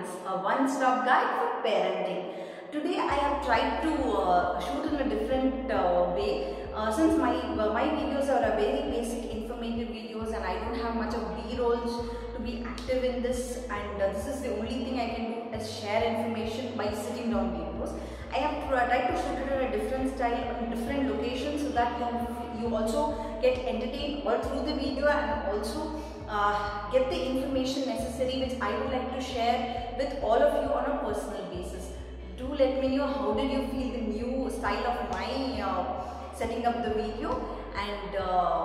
A one-stop guide for parenting. Today I have tried to uh, shoot in a different uh, way uh, since my uh, my videos are very basic informative videos and I don't have much of B-rolls to be active in this and uh, this is the only thing I can do is share information by sitting down videos. I have tried to shoot it in a different style on different locations so that you, you also get entertained all through the video and also uh, get the information necessary which I would like to share with all of you on a personal basis. Do let me know how did you feel the new style of my uh, setting up the video and uh,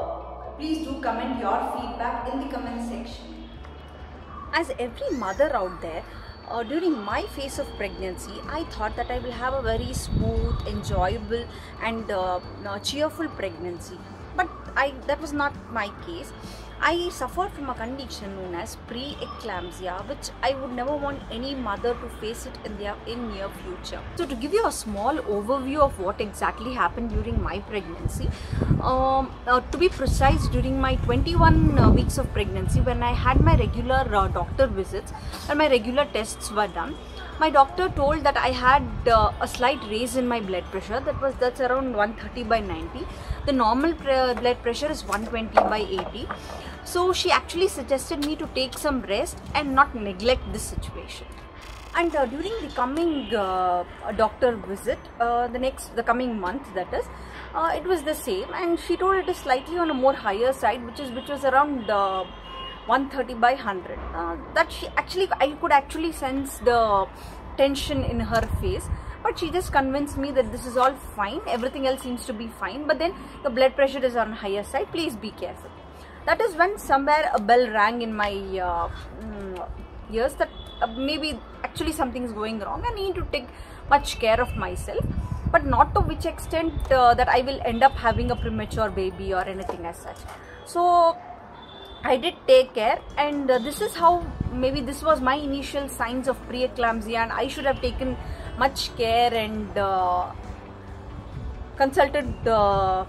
please do comment your feedback in the comment section. As every mother out there, uh, during my phase of pregnancy, I thought that I will have a very smooth, enjoyable, and uh, uh, cheerful pregnancy. But I that was not my case. I suffered from a condition known as pre-eclampsia, which I would never want any mother to face it in their in near future. So, to give you a small overview of what exactly happened during my pregnancy, um, uh, to be precise, during my 21 uh, weeks of pregnancy, when I had my regular uh, doctor visits and my regular tests were done, my doctor told that I had uh, a slight raise in my blood pressure. That was that's around 130 by 90. The normal pre- blood pressure is 120 by 80. So she actually suggested me to take some rest and not neglect this situation. And uh, during the coming uh, doctor visit, uh, the next the coming month that is, uh, it was the same. And she told it is slightly on a more higher side, which is which was around. Uh, 130 by 100 uh, that she actually i could actually sense the tension in her face but she just convinced me that this is all fine everything else seems to be fine but then the blood pressure is on higher side please be careful that is when somewhere a bell rang in my uh, mm, ears that uh, maybe actually something is going wrong. I need to take much care of myself but not to which extent uh, that i will end up having a premature baby or anything as such. So I did take care and uh, this is how maybe this was my initial signs of preeclampsia and I should have taken much care and uh, consulted uh,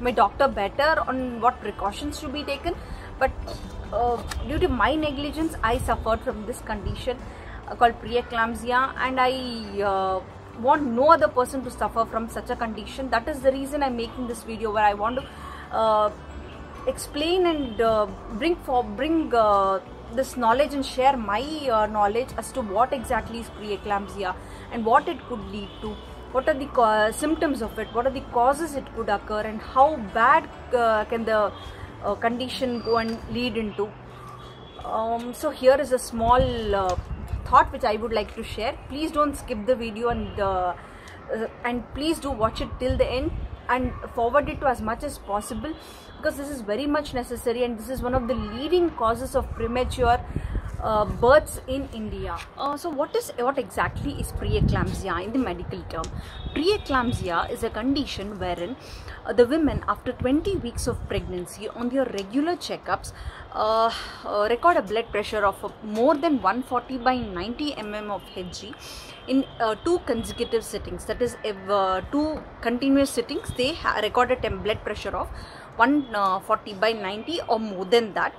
my doctor better on what precautions should be taken but uh, due to my negligence I suffered from this condition uh, called preeclampsia and I uh, want no other person to suffer from such a condition. That is the reason I'm making this video where I want to explain and uh, bring for bring uh, this knowledge and share my uh, knowledge as to what exactly is preeclampsia and what it could lead to what are the symptoms of it? What are the causes it could occur? And how bad uh, can the uh, condition go and lead into? Um, so here is a small uh, thought which i would like to share. Please don't skip the video and and please do watch it till the end and forward it to as much as possible because this is very much necessary and this is one of the leading causes of premature uh, births in India. Uh, so what is what exactly is preeclampsia in the medical term? Preeclampsia is a condition wherein uh, the women after 20 weeks of pregnancy on their regular checkups uh, uh, record a blood pressure of more than 140 by 90 mm of Hg in uh, two consecutive sittings that is if two continuous sittings they record a blood pressure of 140 by 90 or more than that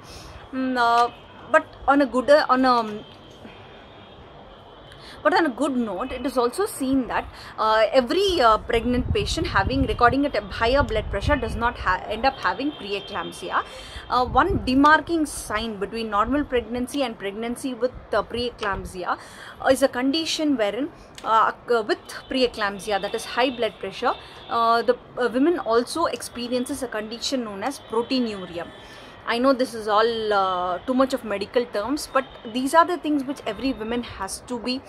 um, but on a good uh, on a but on a good note it is also seen that uh, every uh, pregnant patient having recording at a higher blood pressure does not end up having preeclampsia. Uh, one demarking sign between normal pregnancy and pregnancy with preeclampsia is a condition wherein uh, with preeclampsia that is high blood pressure uh, the uh, women also experiences a condition known as proteinuria I know this is all uh, too much of medical terms, but these are the things which every woman has to be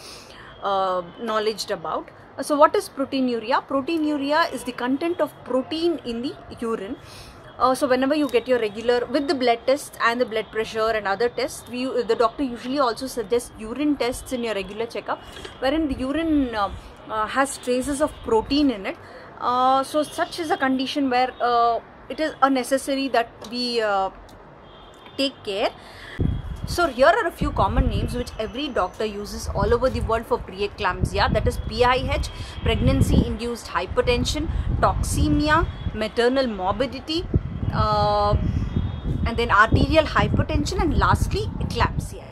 uh, knowledged about. So what is proteinuria? Proteinuria is the content of protein in the urine. Uh, so whenever you get your regular with the blood test and the blood pressure and other tests we, the doctor usually also suggests urine tests in your regular checkup wherein the urine uh, uh, has traces of protein in it uh, so such is a condition where uh, it is a necessary that we uh, take care. So here are a few common names which every doctor uses all over the world for preeclampsia. That is PIH, pregnancy induced hypertension, toxemia, maternal morbidity uh, and then arterial hypertension and lastly eclampsia.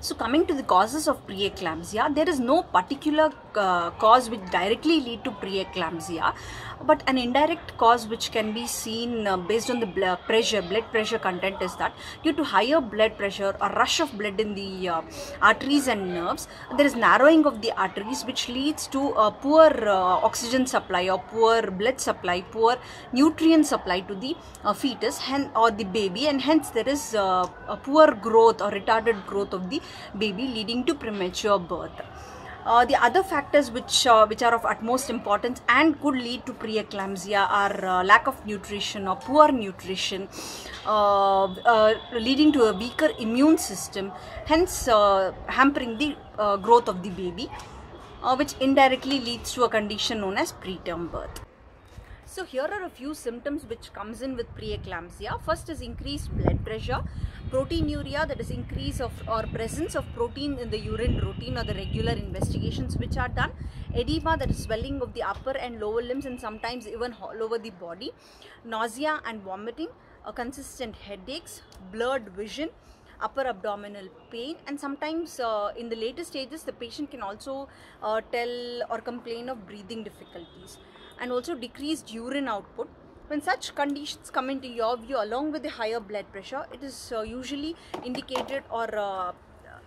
So coming to the causes of preeclampsia, there is no particular uh, cause which directly lead to preeclampsia, but an indirect cause which can be seen uh, based on the blood pressure, blood pressure content is that due to higher blood pressure or rush of blood in the uh, arteries and nerves, there is narrowing of the arteries which leads to a poor uh, oxygen supply or poor blood supply, poor nutrient supply to the uh, fetus or the baby and hence there is uh, a poor growth or retarded growth of the baby leading to premature birth. Uh, the other factors which uh, which are of utmost importance and could lead to preeclampsia are uh, lack of nutrition or poor nutrition uh, uh, leading to a weaker immune system hence uh, hampering the growth of the baby which indirectly leads to a condition known as preterm birth so here are a few symptoms which comes in with preeclampsia. First is increased blood pressure, proteinuria that is increase of or presence of protein in the urine routine or the regular investigations which are done, edema that is swelling of the upper and lower limbs and sometimes even all over the body, nausea and vomiting, a consistent headaches, blurred vision, upper abdominal pain and sometimes uh, in the later stages the patient can also uh, tell or complain of breathing difficulties and also decreased urine output. When such conditions come into your view along with the higher blood pressure, it is uh, usually indicated or uh,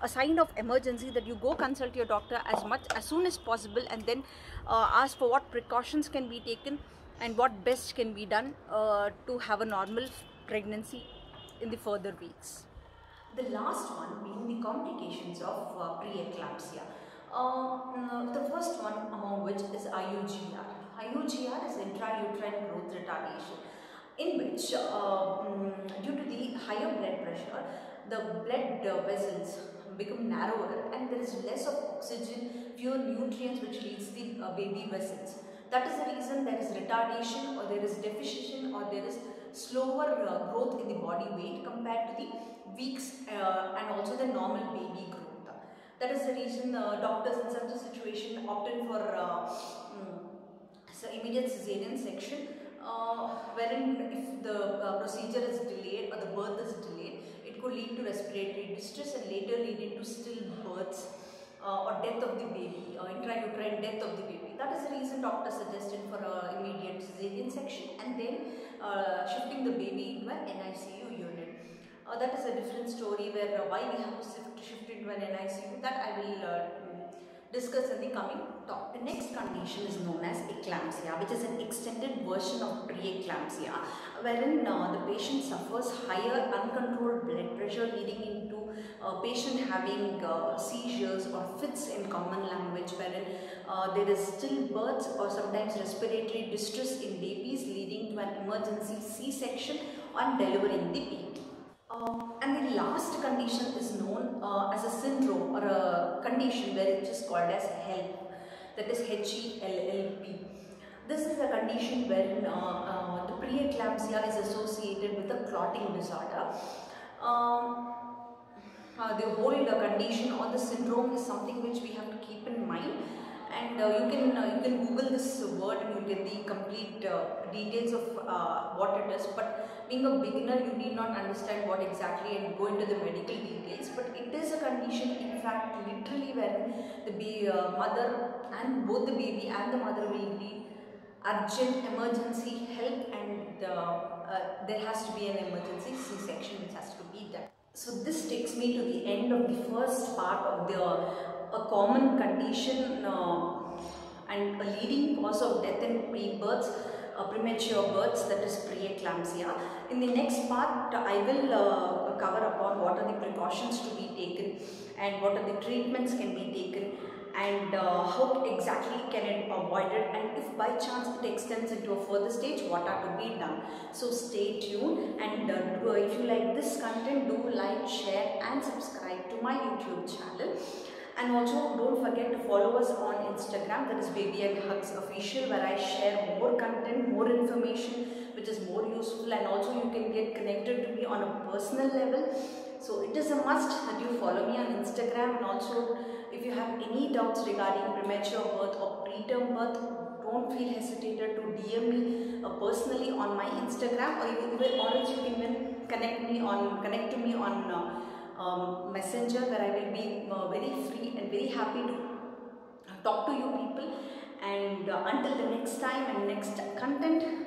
a sign of emergency that you go consult your doctor as much as soon as possible and then uh, ask for what precautions can be taken and what best can be done uh, to have a normal pregnancy in the further weeks. The last one being the complications of uh, preeclampsia. Uh, the first one among which is IUGR. IUGR is intrauterine growth retardation in which uh, um, due to the higher blood pressure the blood uh, vessels become narrower and there is less of oxygen fewer nutrients which leads the uh, baby vessels. That is the reason there is retardation or there is deficiency or there is slower uh, growth in the body weight compared to the weeks uh, and also the normal baby growth. That is the reason uh, doctors in such a situation opt for um, so immediate cesarean section uh, wherein if the uh, procedure is delayed or the birth is delayed, it could lead to respiratory distress and later lead into stillbirths uh, or death of the baby, uh, intrauterine death of the baby. That is the reason doctor suggested for a immediate cesarean section and then uh, shifting the baby into an NICU unit. Uh, that is a different story where uh, why we have to shift, shift into an NICU that I will discuss in the coming talk. The next condition is known as eclampsia which is an extended version of preeclampsia wherein uh, the patient suffers higher uncontrolled blood pressure leading into uh, patient having uh, seizures or fits in common language wherein uh, there is stillbirths or sometimes respiratory distress in babies leading to an emergency C-section on delivering the baby. Uh, and the last condition is known uh, as a syndrome or a condition where it is called as HELLP that is H-E-L-L-P. This is a condition wherein uh, uh, the preeclampsia is associated with a clotting disorder. Um, uh, the whole condition or the syndrome is something which we have to keep in mind and uh, you can uh, you can google this word and you get the complete uh, details of uh, what it is. But being a beginner you need not understand what exactly and go into the medical details. But it is a condition in fact literally where the uh, mother and both the baby and the mother will need urgent emergency help and uh, there has to be an emergency c-section which has to be done. So this takes me to the end of the first part of the a common condition uh, and a leading cause of death in pre-births, uh, premature births that is preeclampsia. In the next part I will uh, cover upon what are the precautions to be taken and what are the treatments can be taken and uh, how exactly can it avoid it and if by chance it extends into a further stage what are to be done so stay tuned and uh, if you like this content do like share and subscribe to my youtube channel and also don't forget to follow us on Instagram that is Baby and Hugs Official where I share more content, more information which is more useful and also you can get connected to me on a personal level. So it is a must that you follow me on Instagram and also if you have any doubts regarding premature birth or preterm birth don't feel hesitated to DM me uh, personally on my Instagram or even or else you can even connect me on connect to me on uh, um, messenger where I will be uh, very free and very happy to talk to you people. And uh, until the next time and next content